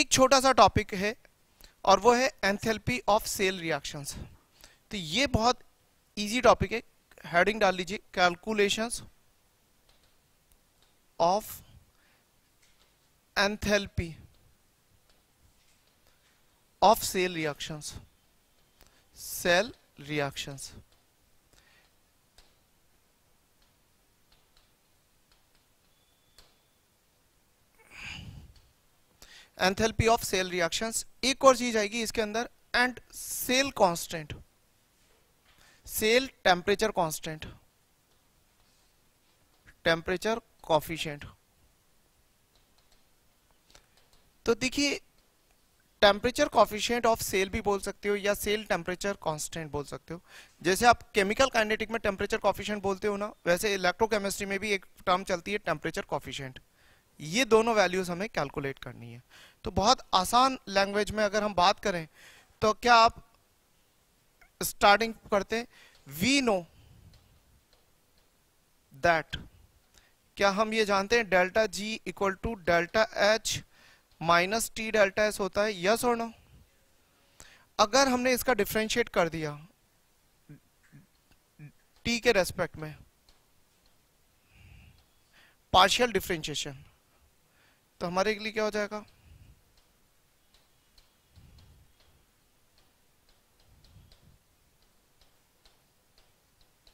एक छोटा सा टॉपिक है और वो है एंथेल्पी ऑफ़ सेल रिएक्शंस तो ये बहुत इजी टॉपिक है। हेडिंग डाल लीजिए। Calculations of enthalpy of cell reactions cell reactions enthalpy of cell reactions, एक और चीज़ आएगी इसके अंदर and cell constant cell temperature constant temperature coefficient तो देखिए टेम्परेचर कॉफिशिएंट ऑफ़ सेल भी बोल सकते हो या सेल टेम्परेचर कांस्टेंट बोल सकते हो। जैसे आप केमिकल काइनेटिक में टेम्परेचर कॉफिशिएंट बोलते हो ना, वैसे इलेक्ट्रोकेमिस्ट्री में भी एक टर्म चलती है टेम्परेचर कॉफिशिएंट ये दोनों वैल्यूज़ हमें कैलकुलेट करनी है। तो बहुत आसान लैंग्वेज में अगर हम बात करें तो क्या आप स्टार्टिंग करते हैं? वी नो दैट क्या हम ये जानते हैं? Delta G equal to delta H minus T delta S होता है? यस और नो अगर हमने इसका डिफ्रेंशिएट कर दिया टी के रेस्पेक्ट में पार्शियल डिफ्रेंशिएशन तो हमारे लिए क्या हो जाएगा?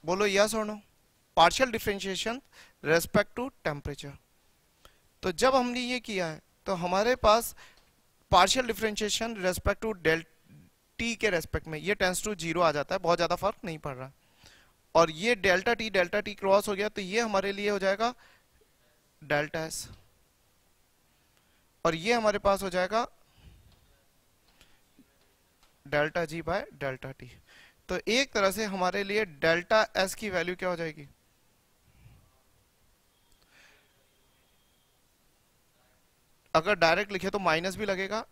बोलो यस और no. Partial differentiation respect to temperature तो जब हमने ये किया है तो हमारे पास partial differentiation respect to del T के रेस्पेक्ट में, ये टेंस टू ज़ीरो आ जाता है, बहुत ज़्यादा फ़र्क नहीं पड़ रहा। और ये delta T delta T cross हो गया तो ये हमारे लिए हो जाएगा डेल्टा एस और ये हमारे पास हो जाएगा delta G by delta T. तो एक तरह से हमारे लिए डेल्टा एस की वैल्यू क्या हो जाएगी? अगर डायरेक्ट लिखे तो माइनस भी लगेगा।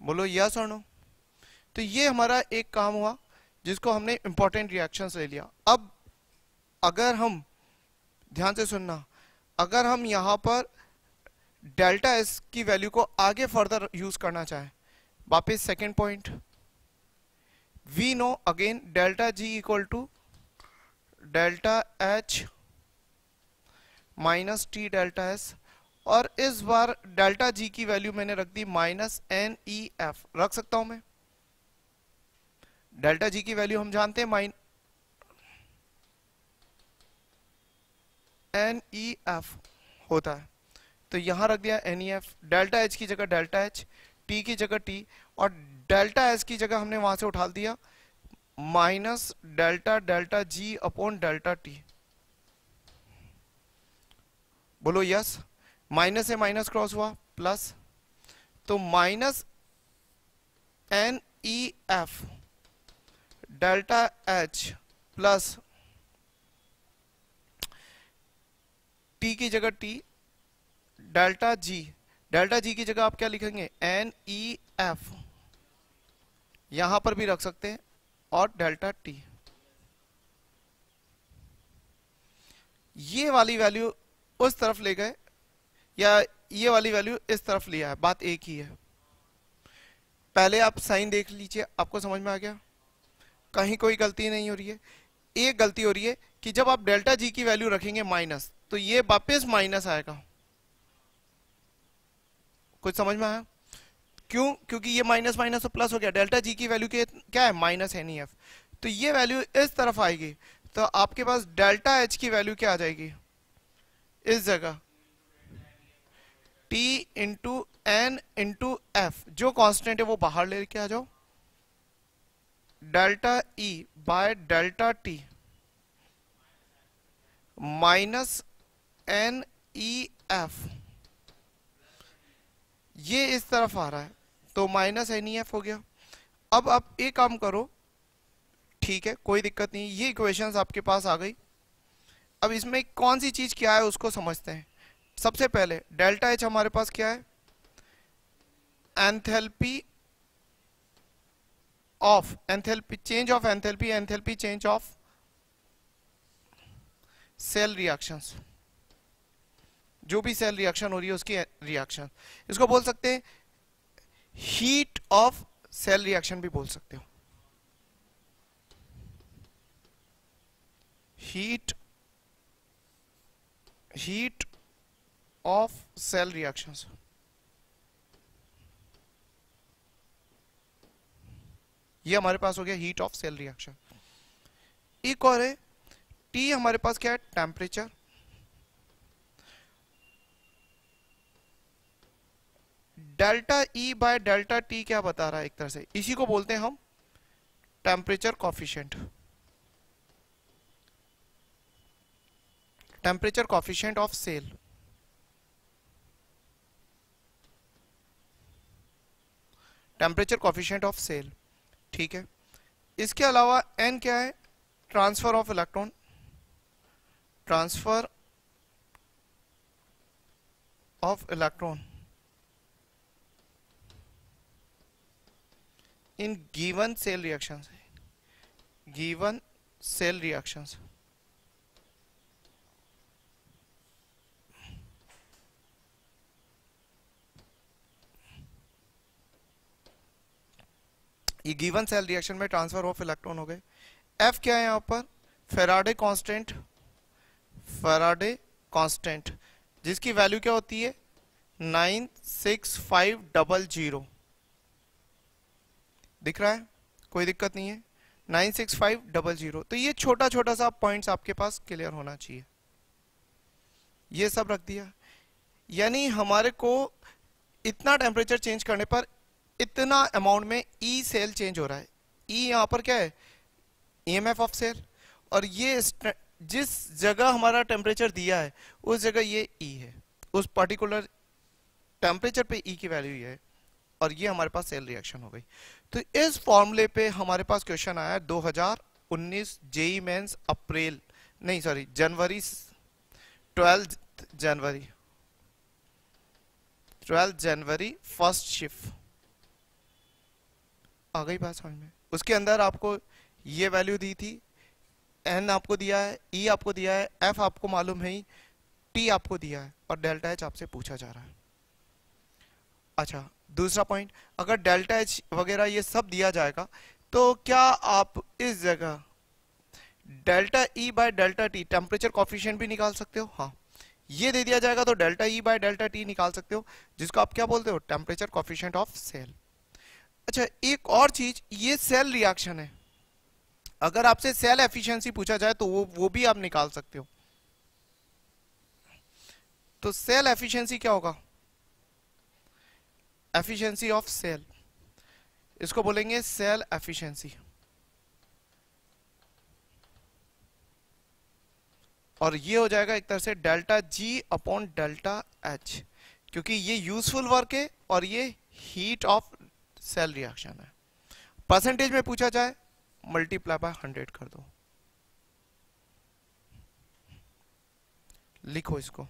बोलो यस और नो। तो ये हमारा एक काम हुआ जिसको हमने इंपॉर्टेंट रिएक्शंस ले लिया। अब अगर हम ध्यान से सुनना। अगर हम यहाँ पर डेल्टा एस की वैल्यू को आगे फर्दर यूज़ करना चाहे, वापिस second point. We know again delta G equal to delta H minus T delta S, और इस बार डेल्टा जी की वैल्यू मैंने रख दी माइनस एन ई एफ़। रख सकता हूँ मैं? डेल्टा जी की वैल्यू हम जानते हैं एन ई एफ़ होता है। तो यहाँ रख दिया n E F delta H की जगह डेल्टा एच टी की जगह टी और डेल्टा एस की जगह हमने वहाँ से उठा दिया। Minus delta delta G upon delta T बोलो यस माइनस से माइनस क्रॉस हुआ प्लस तो minus n E F delta H plus T की जगह T delta G delta G की जगह आप क्या लिखेंगे? एन ई एफ़ यहाँ पर भी रख सकते हैं और डेल्टा टी ये वाली वैल्यू उस तरफ़ ले गए या ये वाली वैल्यू इस तरफ़ लिया है, बात एक ही है। पहले आप साइन देख लीजिए, आपको समझ में आ गया? कहीं कोई गलती नहीं हो रही है। एक गलती हो रही है कि जब आप डेल्टा जी की वैल्यू रखेंगे माइनस तो ये वापस माइनस आएगा। कुछ समझ में आया? क्यों? क्योंकि ये माइनस माइनस तो प्लस हो गया। डेल्टा जी की वैल्यू क्या है? माइनस एन एफ़ तो ये वैल्यू इस तरफ़ आएगी। तो आपके पास डेल्टा एच की वैल्यू क्या आ जाएगी? इस जगह। T into n into F. जो कांस्टेंट है वो बाहर लेके आ जाओ। Delta E by delta T. Minus n E F ये इस तरफ़ आ रहा है तो माइनस एन ई एफ़ हो गया। अब आप एक काम करो, ठीक है, कोई दिक्कत नहीं, ये इक्वेशंस आपके पास आ गई। अब इसमें कौन सी चीज़ क्या है उसको समझते हैं। सबसे पहले, डेल्टा एच हमारे पास क्या है? Enthalpy of enthalpy change of enthalpy enthalpy change of cell reactions जो भी सेल रिएक्शन हो रही है, उसकी रिएक्शन इसको बोल सकते हैं हीट ऑफ़ सेल रिएक्शन भी बोल सकते हो. Heat heat of cell reactions ये हमारे पास हो गया हीट ऑफ़ सेल रिएक्शन एक और है टी हमारे पास क्या है? Temperature delta E by delta T क्या बता रहा है एक तरह से? इसी को बोलते हैं हम temperature coefficient temperature coefficient of cell temperature coefficient of cell ठीक है? इसके अलावा एन क्या है? Transfer of electron transfer of electron in given cell reactions given cell reactions. ये गिवन सेल रिएक्शन में ट्रांसफ़र ऑफ़ इलेक्ट्रॉन हो गए। एफ़ क्या है यहाँ पर? फेराडे कांस्टेंट फेराडे कांस्टेंट, जिसकी वैल्यू क्या होती है? Nine six five double zero. दिख रहा है? कोई दिक्कत नहीं है। Nine six five double zero. तो ये छोटा छोटा सा पॉइंट्स आपके पास क्लियर होना चाहिए। ये सब रख दिया। यानी हमारे को इतना टेम्परेचर चेंज करने पर इतना अमाउंट में ई सेल चेंज हो रहा है। ई e यहाँ पर क्या है? ईएमएफ ऑफ़ सेल और ये जिस जगह हमारा टेम्परेचर दिया है, उस जगह ये ई e है। उस पर्टिकुलर टेम्परेचर पे ई e की वैल्यू ये है। और ये हमारे पास सेल रिएक्शन हो गई। तो इस फॉर्मूले पे हमारे पास क्वेश्चन आया 2019 जेई मेंस अप्रैल, नहीं सॉरी जनवरी 12 जनवरी 12 जनवरी फ़र्स्ट शिफ्ट। आ गई बात समझ में? उसके अंदर आपको ये वैल्यू दी थी एन आपको दिया है ई e आपको दिया है एफ़ आपको मालूम है ही टी आपको दिया है, और डेल्टा एच आपसे पूछा जा रहा है। अच्छा दूसरा पॉइंट अगर डेल्टा एच वगैरह ये सब दिया जाएगा तो क्या आप इस जगह delta E by delta T temperature coefficient भी निकाल सकते हो? हाँ। ये दे दिया जाएगा तो delta E by delta T निकाल सकते हो, जिसको आप क्या बोलते हो? टेम्परेचर कॉफिशियंट ऑफ़ सेल अच्छा एक और चीज़, ये सेल रिएक्शन है। अगर आपसे सेल एफिशिएंसी पूछा जाए तो वो वो भी आप निकाल सकते हो। तो सेल एफिशिएंसी क्या होगा? एफिशिएंसी ऑफ़ सेल इसको बोलेंगे सेल एफिशिएंसी और ये हो जाएगा एक तरह से delta G upon delta H क्योंकि ये यूजफुल वर्क है और ये हीट ऑफ़ सेल रिएक्शन है। परसेंटेज में पूछा जाए मल्टीप्लाई बाय हंड्रेड कर दो। लिखो इसको।